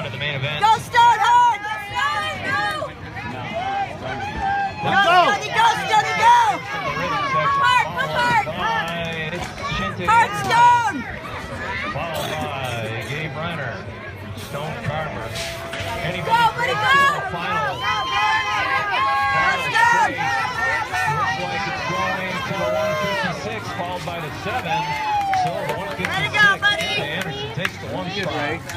on to the main event. Go Stone hard! Go, Let's go, Stony, go! The go! Hard, followed hard. by Hard Stone! Followed by Gabe Reiner, Stone Carver. Anybody Go, buddy, go! Final. Go! Looks like it's going to the 156, followed by the 7. So the 156. Way to go, buddy. Anderson takes the one spot.